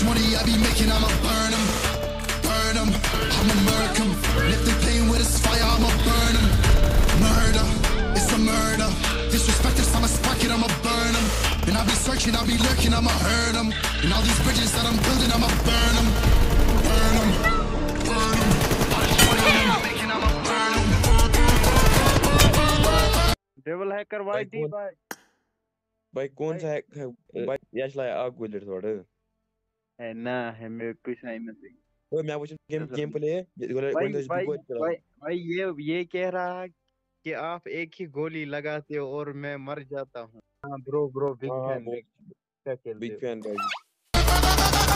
I be making, I'ma burn 'em, burn 'em. I'ma murk 'em. And if they playing with this fire, I'ma burn 'em. Murder, it's a murder. Disrespect us, I'ma spark it, I'ma burn 'em. And I'll be searching, I'll be lurking, I'ma hurt 'em. And all these bridges that I'm building, I'ma burn 'em, burn 'em, burn 'em. Making, I'ma burn 'em. Devil hacker YT कौन- भाई भाई कौन सा है अ- भाई यार लाया आग गुजर थोड़ा है ना है मेरे कुछ नहीं नहीं ओए मैं पूछ गेम गेम प्ले भाई भाई भाई ये ये कह रहा है कि आप एक ही गोली लगाते हो और मैं मर जाता हूँ हाँ bro bro big fan big fan भाई.